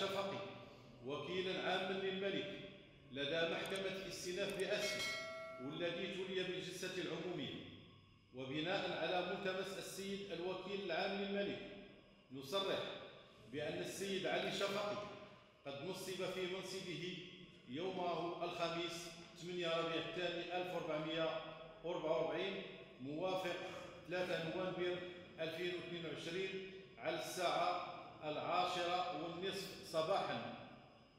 شفقي وكيلا عاما للملك لدى محكمة الاستئناف بأسيا والذي تولي بالجلسة العمومية. وبناء على ملتمس السيد الوكيل العام للملك نصرح بأن السيد علي شفقي قد نصب في منصبه يومه الخميس 8 ربيع الثاني 1444 موافق 3 نوفمبر 2022 على الساعة العاشرة صباحا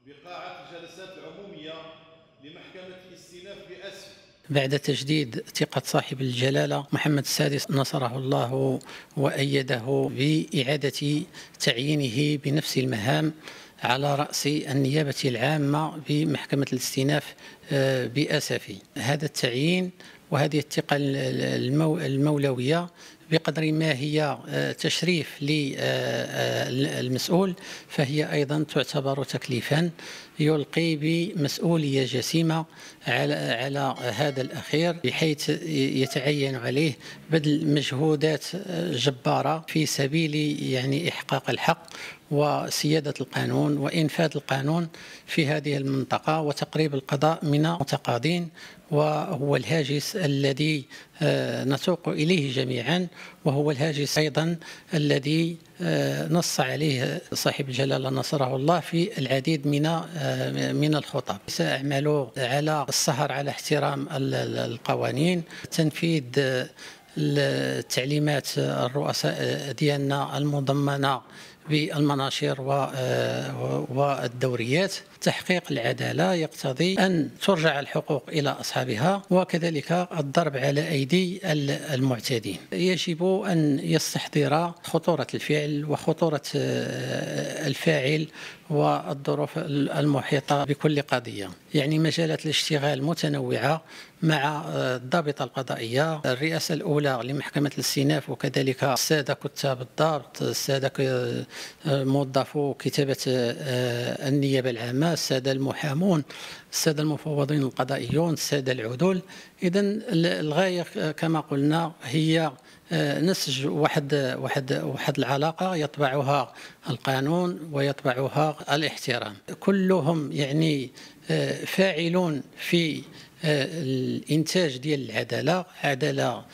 بقاعة الجلسات العمومية لمحكمة الاستئناف بأسف. بعد تجديد ثقة صاحب الجلالة محمد السادس نصره الله وأيده بإعادة تعيينه بنفس المهام على رأس النيابة العامة بمحكمة الاستئناف آه، بأسفي هذا التعيين وهذه الثقة المولوية بقدر ما هي آه، تشريف للمسؤول فهي أيضا تعتبر تكليفا يلقي بمسؤولية جسيمة على على هذا الأخير بحيث يتعين عليه بذل مجهودات جبارة في سبيل يعني إحقاق الحق. وسيادة القانون وإنفاذ القانون في هذه المنطقة وتقريب القضاء من المتقاضين وهو الهاجس الذي آه، نسوق إليه جميعا وهو الهاجس أيضا الذي آه، نص عليه صاحب الجلالة نصره الله في العديد من آه، من الخطب سأعمل على السهر على احترام القوانين تنفيذ التعليمات الرؤساء ديالنا المضمنة بالمناشير والدوريات. تحقيق العدالة يقتضي أن ترجع الحقوق إلى أصحابها وكذلك الضرب على أيدي المعتدين. يجب أن يستحضر خطورة الفعل وخطورة آه، الفاعل والظروف المحيطة بكل قضية. يعني مجالات الاشتغال متنوعة مع آه، الضابطة القضائية الرئاسة الأولى لمحكمة الاستئناف وكذلك السادة كتاب الضابط السادة موظفو كتابة آه، النيابة العامة السادة المحامون السادة المفوضين القضائيون السادة العدول. إذا الغاية كما قلنا هي آه، نسج واحد واحد واحد العلاقة يطبعها القانون ويطبعها الاحترام. كلهم يعني آه، فاعلون في آه، الإنتاج ديال العدالة. عدالة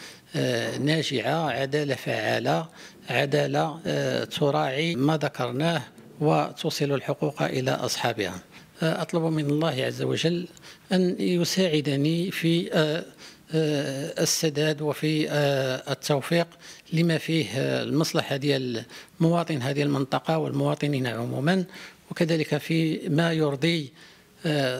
ناجعة عدالة فعالة عدالة تراعي ما ذكرناه وتوصل الحقوق إلى أصحابها. أطلب من الله عز وجل أن يساعدني في آه، السداد وفي آه، التوفيق لما فيه آه، المصلحة ديال مواطن هذه المنطقة والمواطنين عموما وكذلك في ما يرضي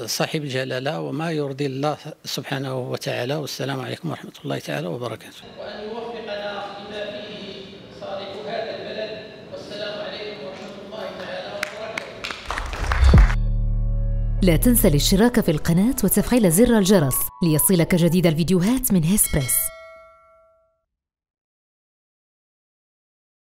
صاحب الجلالة وما يرضي الله سبحانه وتعالى والسلام عليكم ورحمة الله تعالى وبركاته. وأن يوفقنا لما فيه صالح هذا البلد والسلام عليكم ورحمة الله تعالى وبركاته. لا تنسى الاشتراك في القناة وتفعيل زر الجرس ليصلك جديد الفيديوهات من هيسبريس.